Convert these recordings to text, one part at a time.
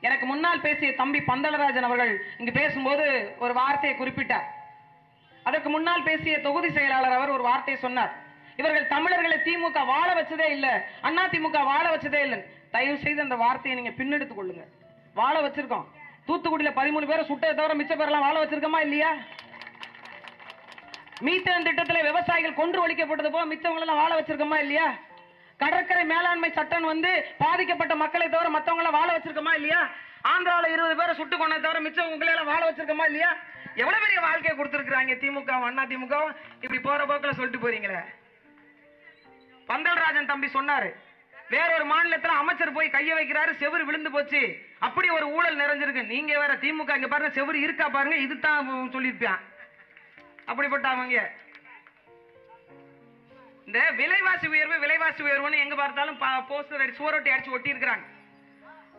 எனக்கு முன்னால் பேசிய தம்பி பந்தலராஜன் அவர்கள் இங்கு பேசும்போது ஒரு வார்த்தையை குறிப்பிட்டார். அதற்கு முன்னால் பேசிய தொகுதி செயலாளர் அவர் ஒரு வார்த்தையை சொன்னார். இவர்கள் தமிழர்களை திமுக வாழ வச்சதே இல்ல அண்ணா திமுக வாழ வச்சதே இல்லை தயவு செய்து அந்த வார்த்தையை நீங்க பின்னெடுத்துக் கொள்ளுங்க. வாழ வச்சிருக்கோம். தூத்துக்குடியில பதிமூணு பேரை சுட்டதை தவிர மிச்ச பேரெல்லாம் வாழ வச்சிருக்கோமா இல்லையா? மீத்தேன் திட்டத்துல விவசாயிகள் கொன்று ஒழிக்கப்பட்டது போக மிச்சவங்களெல்லாம் வாழ வச்சிருக்கோமா இல்லையா? கடற்கரை மேலாண்மை சட்டம் வந்து பாதிக்கப்பட்ட மக்களை தவிர மற்றவங்கள வாழ வச்சிருக்கோமா இல்லையா? ஆந்திரால இருபது பேரை சுட்டு கொண்ட தவிர மிச்சம் எல்லாம் வாழ வச்சிருக்கோமா இல்லையா? எவ்வளவு பெரிய வாழ்க்கையை கொடுத்துருக்குறாங்க திமுக அண்ணா திமுக இப்படி போற போக்கில் சொல்லிட்டு போறீங்களே. பந்தல்ராஜன் தம்பி சொன்னாரு வேறொரு மாநிலத்துல அமைச்சர் போய் கைய வைக்கிறாரு செவரு விழுந்து போச்சு. அப்படி ஒரு ஊழல் நிறைஞ்சிருக்கு. நீங்க வேற திமுக இங்க பாருங்க செவரு இருக்கா பாருங்க இதுதான் சொல்லியிருப்பான். அப்படிப்பட்ட அவங்க இந்த விலைவாசி உயர்வு விலைவாசி உயர்வுன்னு எங்க பார்த்தாலும் போஸ்டர் அடிச்சு சுவரொட்டி அடிச்சு ஒட்டி இருக்கிறாங்க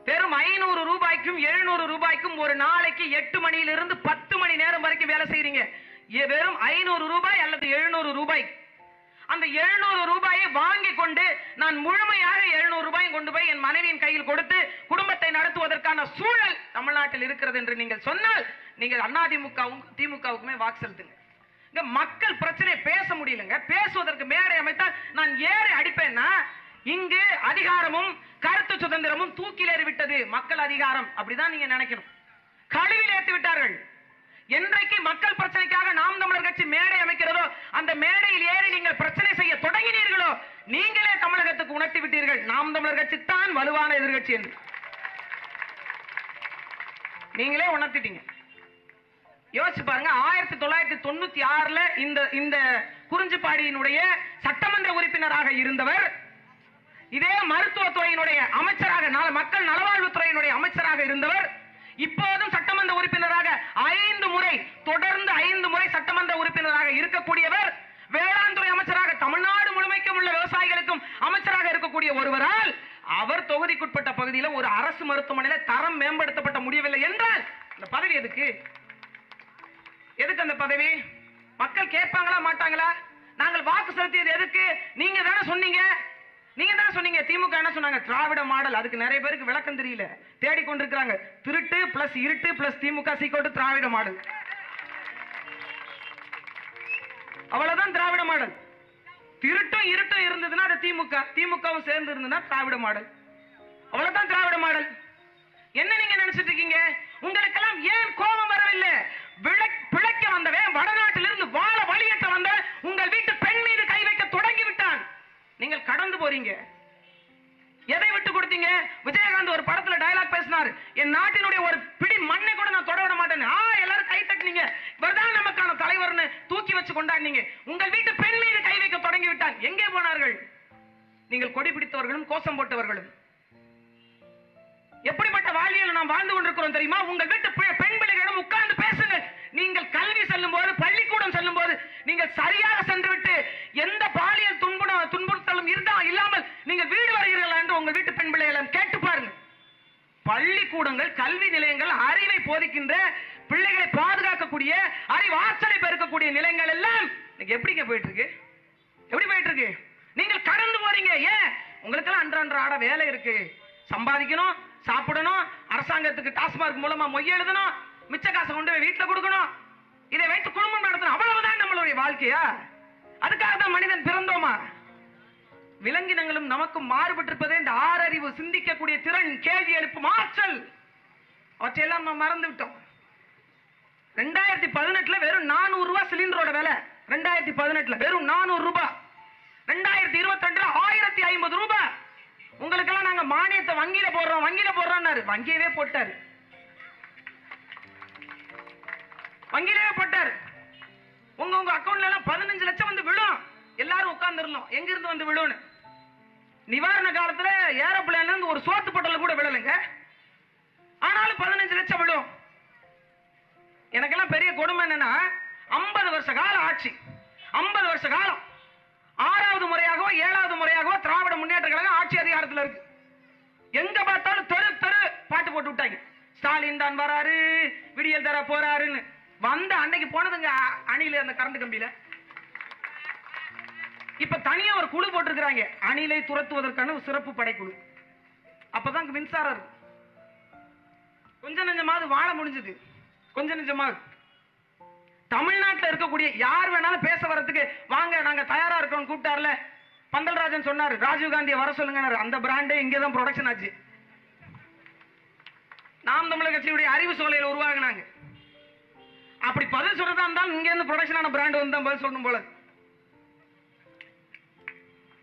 வெறும் ஐநூறு ரூபாய்க்கும் எழுநூறு ரூபாய்க்கும் ஒரு நாளைக்கு எட்டு மணியிலிருந்து பத்து மணி நேரம் வரைக்கும் வேலை செய்யறீங்க வெறும் ஐநூறு ரூபாய் அல்லது எழுநூறு ரூபாய். அந்த எழுநூறு ரூபாயை வாங்கி கொண்டு நான் முழுமையாக எழுநூறு ரூபாயும் கொண்டு போய் என் மனைவியின் கையில் கொடுத்து குடும்பத்தை நடத்துவதற்கான சூழல் தமிழ்நாட்டில் இருக்கிறது என்று நீங்கள் சொன்னால் நீங்கள் அதிமுகவும் திமுகவுக்குமே வாக்கு செலுத்துங்க. இங்க மக்கள் பிரச்சனையை பேச முடியலங்க. பேசுவதற்கு மேடை அமைத்தால் நான் ஏறி அடிப்பேன்னா இங்கு அதிகாரமும் கருத்து சுதந்திரமும் தூக்கிலேறி விட்டது மக்கள் அதிகாரம். அப்படிதான் நீங்க நினைக்கணும். கழுவில் ஏற்றி விட்டார்கள். என்றைக்கு மக்கள் பிரச்சனைக்காக நாம் தமிழர் கட்சி மேடை அமைக்கிறதோ அந்த மேடையில் ஏறி நீங்கள் பிரச்சனை செய்ய தொடங்கினீர்களோ நீங்களே தமிழகத்துக்கு உணர்த்தி விட்டீர்கள். நாம் தமிழர் கட்சி தான் வலுவான எதிர்கட்சி என்று. நீங்களே உணர்த்திட்டீங்க. யோசிச்சு பாருங்க ஆயிரத்தி தொள்ளாயிரத்தி தொண்ணூத்தி ஆறுல இந்த இந்த குறிஞ்சிப்பாடியினுடைய சட்டமன்ற உறுப்பினராக இருந்தவர் இதே மருத்துவத்துறையினுடைய அமைச்சராக மக்கள் நலவாழ்வுத்துறையினுடைய அமைச்சராக இருந்தவர் இப்போதும் சட்டமன்ற உறுப்பினராக ஐந்து முறை தொடர்ந்து ஐந்து முறை சட்டமன்ற உறுப்பினராக இருக்கக்கூடியவர் வேளாண் துறை அமைச்சராக தமிழ்நாடு முழுமைக்கும் உள்ள விவசாயிகளுக்கும் அமைச்சராக இருக்கக்கூடிய ஒருவரால் அவர் தொகுதிக்குட்பட்ட பகுதியில் ஒரு அரசு மருத்துவமனையில தரம் மேம்படுத்தப்பட்ட முடியவில்லை என்றால் இந்த பதவி எதுக்கு? எதுக்கு அந்த பதவி? மக்கள் கேட்பாங்களா மாட்டாங்களா? நாங்கள் வாக்கு செலுத்தியது எதுக்கு? நீங்க தானே சொன்னீங்க. நீங்க தானே சொன்னீங்க. திமுக என்ன சொன்னாங்க? திராவிட மாடல். அதுக்கு நிறைய பேருக்கு விளக்கம் தெரியல. தேடி கொண்டிருக்கிறாங்க. திருட்டு பிளஸ் இருட்டு பிளஸ் திமுக சீக்கோட்டு திராவிட மாடல். அவ்வளவுதான் திராவிட மாடல். திருட்டும் இருட்டும் இருந்ததுன்னா அது திமுக. திமுகவும் சேர்ந்து இருந்ததுன்னா திராவிட மாடல். அவ்வளவுதான் திராவிட மாடல். என்ன நீங்க நினைச்சிட்டு இருக்கீங்க? உங்களுக்கெல்லாம் ஏன் கோபம் வரவில்லை? விளக்கு வந்தவன் வடநாட்டிலிருந்து வாழ வழியேற்ற வந்த உங்கள் வீட்டு பெண் மீது கை வைக்க தொடங்கி விட்டான் நீங்கள் கடந்து போறீங்க. எதை விட்டு கொடுத்தீங்க? விஜயகாந்த் ஒரு படத்துல டயலாக் பேசினார். என் நாட்டினுடைய ஒரு பிடி மண்ணை கூட நான் தொட விட மாட்டேன். ஆ எல்லாரும் கை தட்டினீங்க. இவர்தான் நமக்கான தலைவர்னு தூக்கி வச்சு கொண்டாடினீங்க. உங்கள் வீட்டு பெண் மீது கை வைக்க தொடங்கி விட்டான் எங்கே போனார்கள்? நீங்கள் கொடி பிடித்தவர்களும் கோஷம் போட்டவர்களும். எப்படிப்பட்ட வாழ்வியல் நாம் வாழ்ந்து கொண்டிருக்கிறோம் தெரியுமா? உங்கள் வீட்டு பெண் பிள்ளைகளிடம் உட்கார்ந்து நீங்கள் கல்வி செல்லும் போது பள்ளிக்கூடம் செல்லும் போது நீங்கள் சரியாக சென்றுவிட்டு எந்த பாலியல் துன்புண துன்புறுத்தலும் இருந்தா இல்லாமல் நீங்கள் வீடு வருகிறீர்கள் என்று உங்கள் வீட்டு பெண் பிள்ளைகளிடம் கேட்டு பாருங்கள். பள்ளிக்கூடங்கள் கல்வி நிலையங்கள் அறிவை போதிக்கின்ற பிள்ளைகளை பாதுகாக்கக்கூடிய அறிவாற்றலை பெருக்கக்கூடிய நிலையங்கள் எல்லாம் எப்படிங்க போயிட்டு இருக்கு எப்படி போயிட்டு இருக்கு நீங்கள் கடந்து போறீங்க ஏன்? உங்களுக்கெல்லாம் அன்றான்ற ஆட வேலை இருக்கு. சம்பாதிக்கணும் சாப்பிடணும் அரசாங்கத்துக்கு டாஸ்மார்க் மூலமா மொய் எழுதணும் மிச்ச காசை கொண்டு போய் வீட்டுல கொடுக்கணும். இதை வைத்து குடும்பம் நடத்தணும். அவ்வளவுதான் நம்மளுடைய வாழ்க்கையா? அதுக்காக தான் மனிதன் பிறந்தோமா? விலங்கினங்களும் நமக்கும் மாறுபட்டிருப்பதே இந்த ஆறறிவு சிந்திக்கக்கூடிய திறன் கேள்வி எழுப்பும் ஆற்றல் அவற்றையெல்லாம் நம்ம மறந்து விட்டோம் ரெண்டாயிரத்தி பதினெட்டுல வெறும் நானூறு ரூபாய் சிலிண்டரோட விலை. ரெண்டாயிரத்தி பதினெட்டுல வெறும் நானூறு ரூபாய். ரெண்டாயிரத்தி இருபத்தி ரெண்டுல ஆயிரத்தி ஐம்பது ரூபாய். உங்களுக்கெல்லாம் நாங்க மானியத்தை வங்கியில போடுறோம் வங்கியில போடுறோம்னாரு. வங்கியவே போட்டாரு. வங்கியிலே போட்டாரு. உங்க உங்க அக்கௌண்ட்ல எல்லாம் பதினஞ்சு லட்சம் வந்து விழும். எல்லாரும் உட்கார்ந்து இருந்தோம் எங்க இருந்து வந்து விழும்னு? நிவாரண காலத்துல ஏரோப்ளேன்ல இருந்து ஒரு சோத்து பட்டல கூட விழலைங்க. ஆனாலும் பதினஞ்சு லட்சம் விழும். எனக்கெல்லாம் பெரிய கொடுமை என்னன்னா ஐம்பது வருஷ காலம் ஆட்சி ஐம்பது வருஷ காலம். ஆறாவது முறையாகவோ ஏழாவது முறையாகவோ திராவிட முன்னேற்ற கழகம் ஆட்சி அதிகாரத்தில் இருக்கு. எங்க பார்த்தாலும் தெரு தெரு பாட்டு போட்டு விட்டாங்க. ஸ்டாலின் தான் வராரு விடியல் தர போறாருன்னு. வந்த அன்னைக்கு போனதுங்க அணில அந்த கரண்ட் கம்பியில. இப்ப தனியா ஒரு குழு போட்டிருக்கிறாங்க. அணிலை துரத்துவதற்கான ஒரு சிறப்பு படைக்குழு. அப்பதான் அங்க மின்சாரம் இருக்கு. கொஞ்ச நெஞ்சமாவது வாழ முடிஞ்சது. கொஞ்ச நெஞ்சமாவது. தமிழ்நாட்டுல இருக்கக்கூடிய யார் வேணாலும் பேச வர்றதுக்கு வாங்க நாங்க தயாரா இருக்கோம் கூப்பிட்டார்ல. பந்தல்ராஜன் சொன்னாரு ராஜீவ்காந்தியை வர சொல்லுங்க அந்த பிராண்டே இங்கே தான் ப்ரொடக்ஷன் ஆச்சு. நாம் தமிழக கட்சியுடைய அறிவு சோலை அப்படி பதில் சொல்றதா இருந்தாலும் இங்க இருந்து ப்ரொடக்ஷன் ஆன பிராண்ட் வந்து தான் பதில் சொல்லணும் போல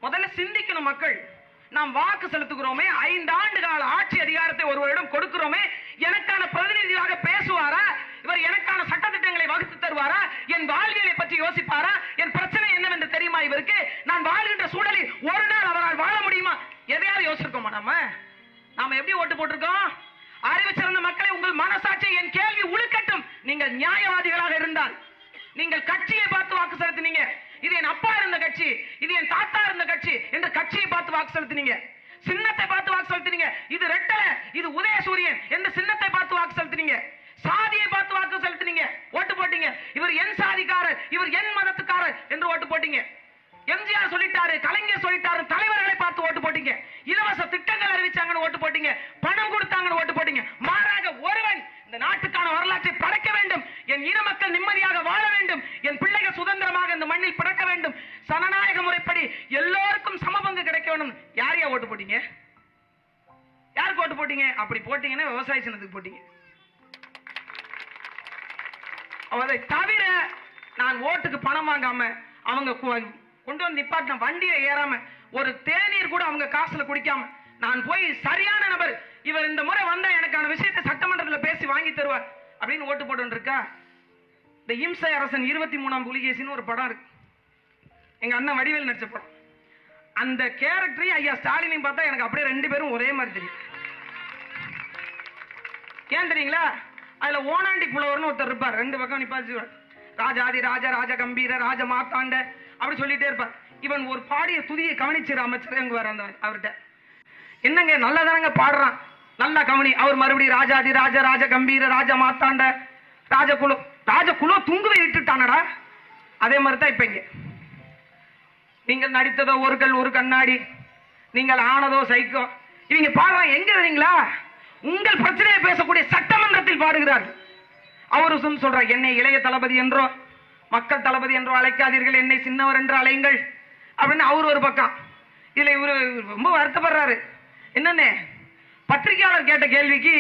முதல்ல சிந்திக்கணும் மக்கள். நாம் வாக்கு செலுத்துகிறோமே ஐந்து ஆண்டு கால ஆட்சி அதிகாரத்தை ஒருவரிடம் கொடுக்கிறோமே எனக்கான பிரதிநிதியாக பேசுவாரா? இவர் எனக்கான சட்டத்திட்டங்களை வகுத்து தருவாரா? என் வாழ்வியலை பற்றி யோசிப்பாரா? என் பிரச்சனை என்னவென்று தெரியுமா இவருக்கு? நான் வாழ்கின்ற சூழலில் ஒரு நாள் அவரால் வாழ முடியுமா? எதையாவது யோசிச்சிருக்கோமா நாம? நாம எப்படி ஓட்டு போட்டிருக்கோம்? அறிவு சிறந்த மக்களை உங்கள் மனசாட்சி என் கேள்வி உழுக்க நீங்கள் நியாயவாதிகளாக இருந்தால் நீங்கள் கட்சியை பார்த்து வாக்கு செலுத்தினீங்க. இது என் அப்பா இருந்த கட்சி இது என் தாத்தா இருந்த கட்சி என்று கட்சியை பார்த்து வாக்கு செலுத்தினீங்க. சின்னத்தை பார்த்து வாக்கு செலுத்தினீங்க. இது ரெட்டலை இது உதயசூரியன் என்று சின்னத்தை பார்த்து வாக்கு செலுத்தினீங்க. சாதியை பார்த்து வாக்கு செலுத்தினீங்க. ஓட்டு போட்டீங்க. இவர் என் சாதிக்காரர் இவர் என் மதத்துக்காரர் என்று ஓட்டு போட்டீங்க. எம்ஜிஆர் சொல்லிட்டாரு கலைஞர் சொல்லிட்டாரு தலைவர்களை பார்த்து ஓட்டு போட்டீங்க இலவச திட்டங்கள் அறிவிச்சாங்கன்னு ஓட்டு போட்டீங்க பணம் கொடுத்தாங்கன்னு ஓட்டு போட்டீங்க மாறாக ஒருவன் இந்த நாட்டுக்கான வரலாற்றை படைக்க வேண்டும் என் இன மக்கள் நிம்மதியாக வாழ வேண்டும் என் பிள்ளைகள் சுதந்திரமாக இந்த மண்ணில் பிறக்க வேண்டும் சனநாயக முறைப்படி எல்லோருக்கும் சமபங்கு கிடைக்க வேண்டும் யாரையா ஓட்டு போட்டீங்க யாருக்கு ஓட்டு போட்டீங்க அப்படி போட்டீங்கன்னா விவசாய சின்னத்துக்கு போட்டீங்க. அதை தவிர நான் ஓட்டுக்கு பணம் வாங்காம அவங்க கொண்டு வந்து நிப்பாட்டின வண்டியை ஏறாம ஒரு தேநீர் கூட அவங்க காசுல குடிக்காம நான் போய் சரியான நபர் இவர் இந்த முறை வந்தா எனக்கான விஷயத்தை சட்டமன்றத்துல பேசி வாங்கி தருவார் அப்படின்னு ஓட்டு போட்டு இருக்கா இந்த இம்சை அரசன் இருபத்தி மூணாம் புலிகேசின்னு ஒரு படம் இருக்கு. எங்க அண்ணன் வடிவேல் நடிச்ச படம். அந்த கேரக்டரையும் ஐயா ஸ்டாலினையும் பார்த்தா எனக்கு அப்படியே ரெண்டு பேரும் ஒரே மாதிரி தெரியும். ஏன் தெரியுங்களா? அதுல ஓனாண்டி புலவர்னு ஒருத்தர் இருப்பார். ரெண்டு பக்கம் நிப்பாச்சு ராஜாதி ராஜ ராஜ கம்பீர ராஜ மாத்தாண்ட அப்படி சொல்லிட்டே இருப்பார். இவன் ஒரு பாடிய துதியை கவனிச்சிரு அமைச்சர். எங்க வர அந்த அவர்கிட்ட. என்னங்க நல்லதானங்க பாடுறான். நல்லா கவனி. அவர் மறுபடியும் ராஜாதி ராஜ ராஜ கம்பீர ராஜ மாத்தாண்ட ராஜகுலு ராஜகுலோ தூங்குவை விட்டுட்டானடா அதே மாதிரி தான் இப்ப இங்க. நீங்கள் நடித்ததோ ஒரு கல் ஒரு கண்ணாடி. நீங்கள் ஆனதோ சைக்கோ. இவங்க பாடுறான் எங்க இருக்கீங்களா உங்கள் பிரச்சனையை பேசக்கூடிய சட்டமன்றத்தில் பாடுகிறார்கள் அவரு சொல்றார் என்னை இளைய தளபதி என்றோ மக்கள் தளபதி என்றோ அழைக்காதீர்கள். என்னை சின்னவர் என்று அழையுங்கள். அப்படின்னு அவர் ஒரு பக்கம். இதுல இவரு ரொம்ப வருத்தப்படுறாரு. என்னன்னு பத்திரிகையாளர் கேட்ட கேள்விக்கு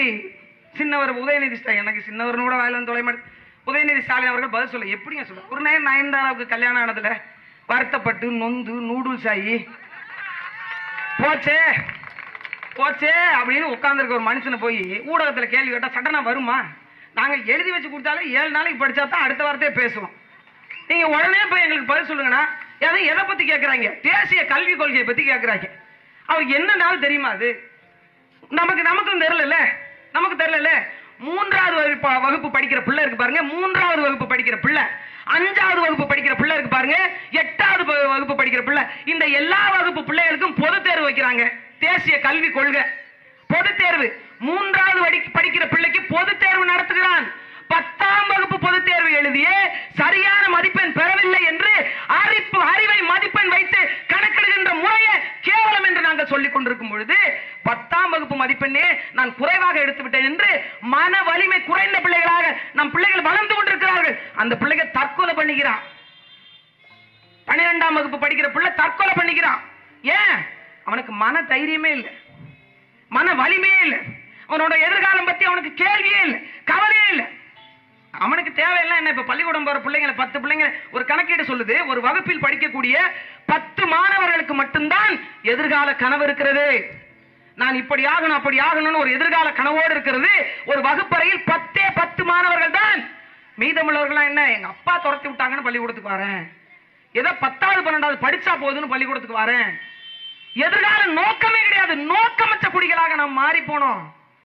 சின்னவர் உதயநிதி ஸ்டாலின் எனக்கு சின்னவர்னு கூட வாயில வந்து தொலை மாட்டேன் உதயநிதி ஸ்டாலின் அவர்கள் பதில் சொல்ல எப்படிங்க சொல்ல? ஒரு நேரம் நயன்தாராவுக்கு கல்யாணம் ஆனதுல வருத்தப்பட்டு நொந்து நூடுல்ஸ் ஆகி போச்சே போச்சே அப்படின்னு உட்காந்துருக்க ஒரு மனுஷனை போய் ஊடகத்தில் கேள்வி கேட்டால் சட்டனா வருமா? நாங்கள் எழுதி வச்சு கொடுத்தாலும் ஏழு நாளைக்கு படித்தா தான் அடுத்த வாரத்தையே பேசுவோம். நீங்கள் உடனே போய் எங்களுக்கு பதில் சொல்லுங்கண்ணா. எதை எதை பற்றி கேட்குறாங்க தேசிய கல்விக் கொள்கையை பற்றி கேட்குறாங்க அவருக்கு என்ன நாள் தெரியுமா அது? நமக்கு நமக்கும் தெரிலல்ல நமக்கு தெரிலல்ல மூன்றாவது வகுப்பு வகுப்பு படிக்கிற பிள்ளை இருக்கு பாருங்க. மூன்றாவது வகுப்பு படிக்கிற பிள்ளை. அஞ்சாவது வகுப்பு படிக்கிற பிள்ளை இருக்கு பாருங்க. எட்டாவது வகுப்பு படிக்கிற பிள்ளை. இந்த எல்லா வகுப்பு பிள்ளைகளுக்கும் பொது தேர்வு வைக்கிறாங்க. தேசிய கல்வி கொள்கை. பொது தேர்வு. மூன்றாவது வடி- படிக்கிற பிள்ளைக்கு பொது தேர்வு நடத்துகிறான். பத்தாம் வகுப்பு பொது தேர்வு எழுதிய சரியான மதிப்பெண் பெறவில்லை என்று அறிப்பு அறிவை மதிப்பெண் வைத்து கணக்கிடுகின்ற முறையை கேவலம் என்று நாங்கள் சொல்லிக் கொண்டிருக்கும் பொழுது பத்தாம் வகுப்பு மதிப்பெண்ணே நான் குறைவாக எடுத்து விட்டேன் என்று மன வலிமை குறைந்த பிள்ளைகளாக நம் பிள்ளைகள் வளர்ந்து கொண்டிருக்கிறார்கள். அந்த பிள்ளைகள் தற்கொலை பண்ணுகிறான் பன்னிரெண்டாம் வகுப்பு படிக்கிற பிள்ளை தற்கொலை பண்ணிக்கிறான் ஏன்? அவனுக்கு மன தைரியமே இல்லை. மன வலிமையே இல்லை. அவனோட எதிர்காலம் பத்தி அவனுக்கு கேள்வியே இல்லை. கவலையே இல்லை. அவனுக்கு தேவையெல்லாம் என்ன? இப்ப பள்ளிக்கூடம் போற பிள்ளைங்களை பத்து பிள்ளைங்க ஒரு கணக்கீடு சொல்லுது. ஒரு வகுப்பில் படிக்கக்கூடிய பத்து மாணவர்களுக்கு மட்டும்தான் எதிர்கால கனவு இருக்கிறது. நான் இப்படி ஆகணும் அப்படி ஆகணும்னு ஒரு எதிர்கால கனவோடு இருக்கிறது. ஒரு வகுப்பறையில் பத்தே பத்து மாணவர்கள் தான். மீதமுள்ளவர்கள்லாம் என்ன? எங்க அப்பா துரத்தி விட்டாங்கன்னு பள்ளிக்கூடத்துக்கு வரேன். ஏதோ பத்தாவது பன்னெண்டாவது படிச்சா போதுன்னு பள்ளிக்கூடத்துக்கு வரேன். எதிர்கால நோக்கமே கிடையாது. நோக்கமற்ற குடிகளாக நாம் மாறி போனோம்